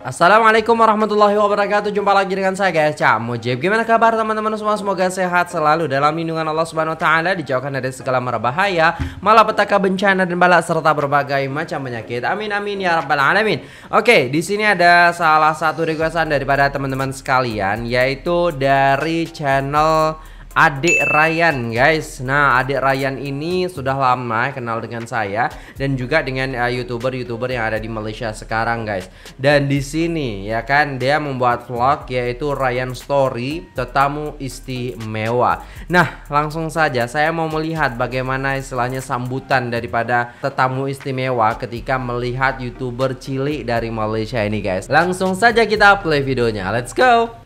Assalamualaikum warahmatullahi wabarakatuh. Jumpa lagi dengan saya guys. Cak Mujib. Gimana kabar teman-teman semua? Semoga sehat selalu Dalam lindungan Allah subhanahu wa ta'ala Dijauhkan dari segala mara bahaya Malapetaka bencana dan balak Serta berbagai macam penyakit. Amin amin ya rabbal alamin. Oke di sini ada salah satu requestan Daripada teman-teman sekalian Yaitu dari channel adik Ryan guys. Nah adik Ryan ini sudah lama kenal dengan saya dan juga dengan uh, youtuber-youtuber yang ada di Malaysia sekarang guys. Dan di sini ya kan dia membuat vlog yaitu Ryan Story tetamu istimewa. Nah langsung saja saya mau melihat bagaimana istilahnya sambutan daripada tetamu istimewa ketika melihat youtuber cilik dari Malaysia ini guys. Langsung saja kita play videonya. Let's go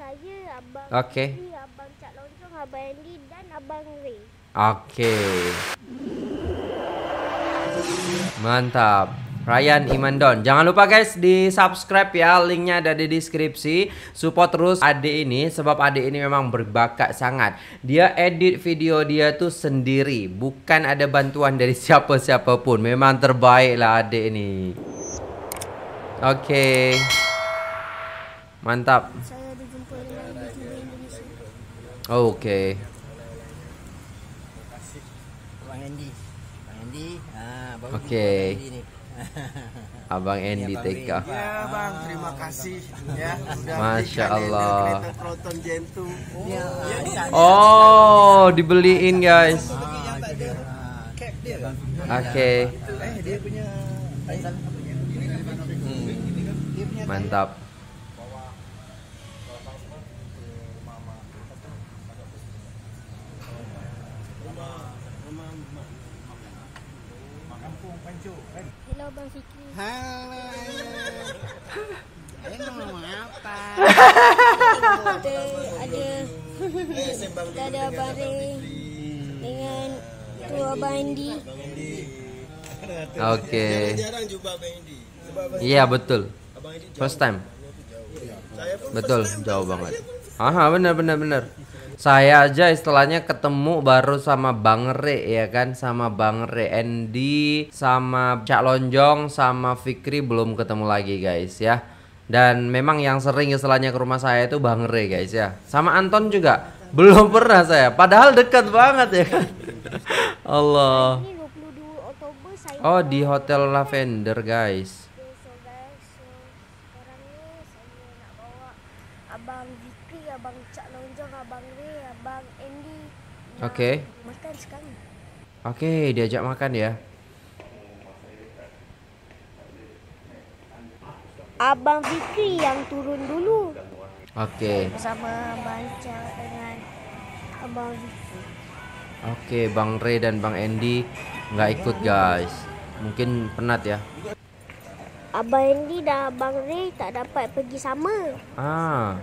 saya Abang Okey. Lee, Abang Cak Lonjong, Abang Andy dan Abang Ray. Oke. Mantap. Ryan Imandon. Jangan lupa guys di subscribe ya, linknya ada di deskripsi. Support terus adik ini sebab adik ini memang berbakat sangat. Dia edit video dia tuh sendiri, bukan ada bantuan dari siapa-siapa pun. Memang terbaik lah adik ini. Oke. Mantap. Saya berjumpa dengan YouTuber Indonesia. Oke. Bang Andy. Bang Andy. Ah, baru Okey. jumpa Bang Andy ni. Abang Andy TK. Ya bang, terima kasih ya sudah Masya berikan Allah. kereta Proton Gen 2. Ya, ya, Oh, dibeliin guys. cap dia. Oke, Eh dia punya mantap. Hello Abang Fikri. Halo. Eh, mau apa? Kita ada kita ada Ray dengan tu Abang Andy. Oke. jarang jumpa Bang Indi. Iya betul. First time. Betul, jauh banget. Aha, benar benar benar. Saya aja istilahnya ketemu baru sama Bang Re ya kan, sama Bang Re Andy, sama Cak Lonjong, sama Fikri belum ketemu lagi guys ya. Dan memang yang sering istilahnya ke rumah saya itu Bang Re guys ya. Sama Anton juga belum pernah saya. Padahal dekat banget ya kan. Allah. Ini 22 Oktober saya. Oh di Hotel Lavender guys. Okay, so guys, so sekarang ni saya nak bawa Abang Fikri, Abang Cak Lonjong, Abang Abang Andy. nak Okey. Makan sekarang. Oke diajak makan ya. Abang Fikri yang turun dulu. Oke. bersama Abang Cak dengan Abang Fikri. Oke, Bang Ray dan Bang Andy nggak ikut guys. Mungkin penat ya. Abang Andy dan Abang Ray tak dapat pergi sama. Ah,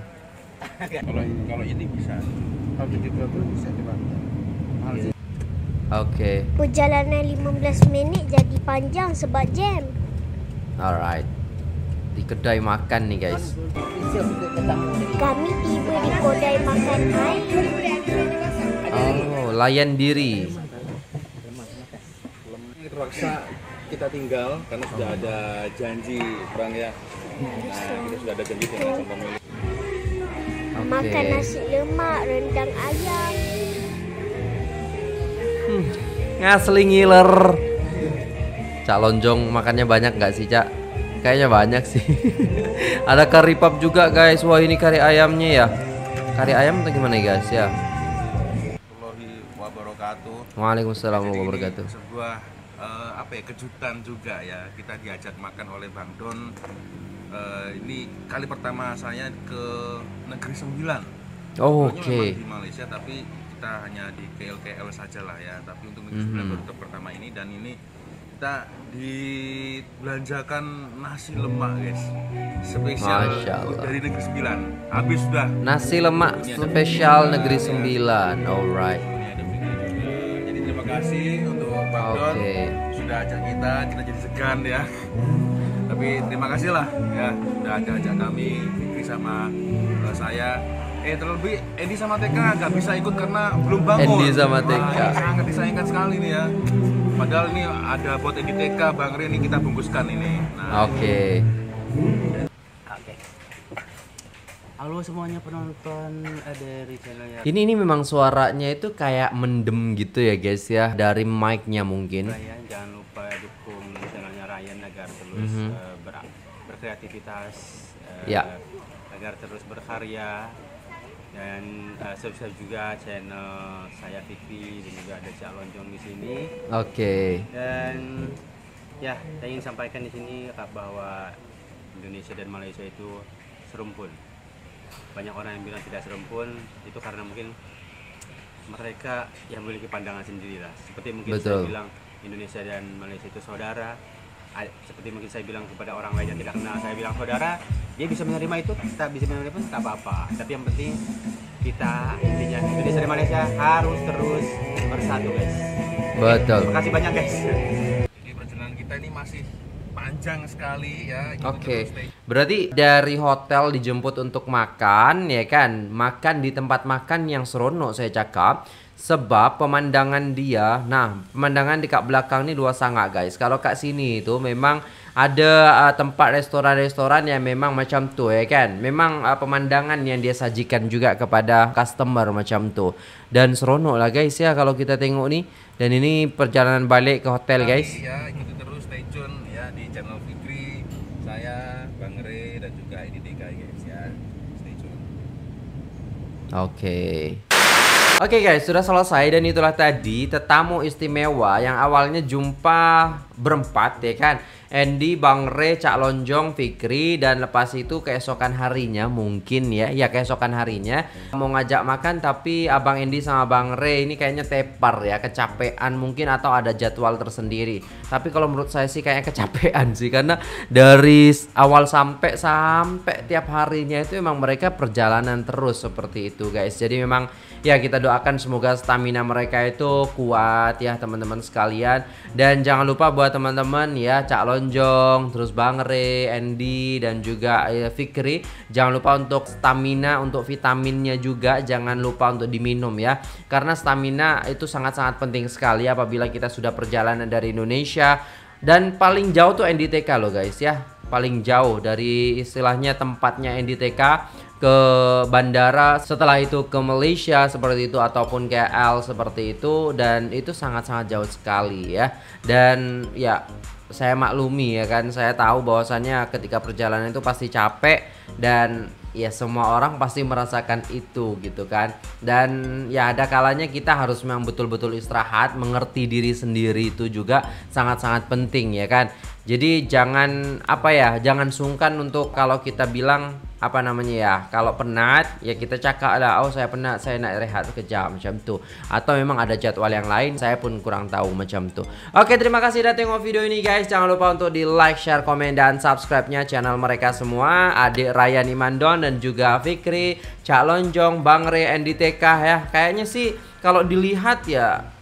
kalau kalau ini bisa kalau bisa coba oke, Perjalanan 15 minit jadi panjang sebab jam. alright. Di kedai makan nih guys. Kami tiba di kedai makan air. Oh, layan diri. terpaksa kita tinggal karena sudah ada janji perang ya nah kita sudah ada janji dengan pemilik. Makan nasi lemak, rendang ayam. Ngasli ngiler. Cak Lonjong makannya banyak nggak sih Cak? Kayaknya banyak sih. Ada kari pap juga guys. Wah ini kari ayamnya ya. Kari ayam atau gimana guys ya? Warahmatullahi wabarakatuh Waalaikumsalam Jadi warahmatullahi ini wabarakatuh. sebuah eh, apa ya kejutan juga ya kita diajak makan oleh Bang Don Eh, ini kali pertama saya ke negeri sembilan Oh, Oke. memang di Malaysia tapi kita hanya di KL KL saja lah ya tapi untuk negeri sembilan Mhm. baru ke pertama ini dan ini kita dibelanjakan nasi lemak guys spesial dari negeri sembilan habis sudah Nasi lemak spesial negeri sembilan. Alright. jadi terima kasih untuk Don Oke. sudah ajak kita kita jadi segan ya tapi terima kasih lah ya sudah ajak ajak kami Fikri sama eh, saya eh terlebih Edi sama TK nggak bisa ikut karena belum bangun Edi sama TK. Wah, sangat disayangkan sekali nih ya padahal ini ada buat Edi TK Bang Ren ini kita bungkuskan ini nah Oke. Oke. Halo semuanya penonton eh, dari channelnya Ini ini memang suaranya itu kayak mendem gitu ya guys ya dari mic-nya mungkin. Jangan lupa agar terus eh, ber- berkreativitas, eh, Ya. agar terus berkarya dan eh, subscribe juga channel saya Fikri dan juga ada Cak Lonjong di sini. Oke. Dan ya, saya ingin sampaikan di sini Kak, bahwa Indonesia dan Malaysia itu serumpun. Banyak orang yang bilang tidak serumpun itu karena mungkin mereka yang memiliki pandangan sendiri lah. Seperti mungkin saya Betul. bilang Indonesia dan Malaysia itu saudara. Seperti mungkin saya bilang kepada orang lain yang tidak kenal, saya bilang saudara, dia bisa menerima itu, tak bisa menerima pun tak apa-apa. Tapi yang penting kita intinya Indonesia dan Malaysia harus terus bersatu guys. Betul. Terima kasih banyak guys. Jadi perjalanan kita ini masih panjang sekali ya. Oke, stay berarti dari hotel dijemput untuk makan ya kan, makan di tempat makan yang seronok saya cakap. Sebab pemandangan dia, nah pemandangan di kak belakang ini luas sangat guys. Kalau kak sini itu memang ada uh, tempat restoran-restoran yang memang macam tu ya kan. Memang uh, pemandangan yang dia sajikan juga kepada customer macam tu. Dan seronok lah guys ya kalau kita tengok ni. Dan ini perjalanan balik ke hotel guys. Ya, Oke. Oke guys, sudah selesai dan itulah tadi tetamu istimewa yang awalnya jumpa berempat ya kan. Andy, Bang Re, Cak Lonjong, Fikri dan lepas itu keesokan harinya mungkin ya, ya keesokan harinya mau ngajak makan tapi Abang Andy sama Bang Re ini kayaknya tepar ya, kecapean mungkin atau ada jadwal tersendiri. Tapi kalau menurut saya sih kayaknya kecapean sih karena dari awal sampai sampai tiap harinya itu emang mereka perjalanan terus seperti itu guys. Jadi memang ya kita doakan semoga stamina mereka itu kuat ya teman-teman sekalian dan jangan lupa buat teman-teman ya Cak Lonjong terus Bang Re, Andy dan juga eh, Fikri. Jangan lupa untuk stamina untuk vitaminnya juga. Jangan lupa untuk diminum ya. Karena stamina itu sangat-sangat penting sekali apabila kita sudah perjalanan dari Indonesia. Dan paling jauh tuh NDTK loh guys ya. Paling jauh dari istilahnya tempatnya NDTK ke bandara setelah itu ke Malaysia seperti itu ataupun KL seperti itu dan itu sangat-sangat jauh sekali ya. Dan ya saya maklumi ya kan saya tahu bahwasannya ketika perjalanan itu pasti capek dan ya semua orang pasti merasakan itu gitu kan. Dan ya ada kalanya kita harus memang betul-betul istirahat mengerti diri sendiri itu juga sangat-sangat penting ya kan jadi jangan apa ya jangan sungkan untuk kalau kita bilang apa namanya ya kalau penat ya kita cakap lah oh saya penat saya nak rehat sekejap macam tu. Atau memang ada jadwal yang lain saya pun kurang tahu macam tu. Oke terima kasih sudah tengok video ini guys. Jangan lupa untuk di like share komen dan subscribe nya channel mereka semua. Adik Ryan Imandon dan juga Fikri Cak Lonjong Bang Re NDTK ya. Kayaknya sih kalau dilihat ya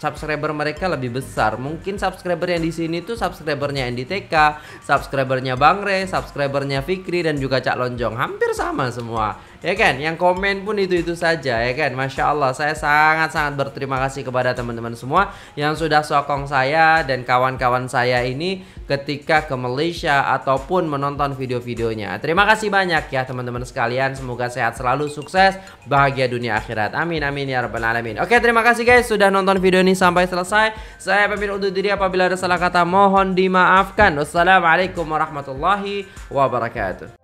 subscriber mereka lebih besar. Mungkin subscriber yang di sini tuh subscribernya NDTK, subscribernya Bang Re, subscribernya Fikri dan juga Cak Lonjong. Hampir sama semua. Ya kan? Yang komen pun itu-itu saja ya kan. Masya Allah, saya sangat-sangat berterima kasih kepada teman-teman semua yang sudah sokong saya dan kawan-kawan saya ini ketika ke Malaysia ataupun menonton video-videonya. Terima kasih banyak ya teman-teman sekalian. Semoga sehat selalu, sukses, bahagia dunia akhirat. Amin amin ya rabbal alamin. Oke, terima kasih guys sudah nonton video ini sampai selesai. Saya pamit undur diri apabila ada salah kata mohon dimaafkan. Wassalamualaikum warahmatullahi wabarakatuh.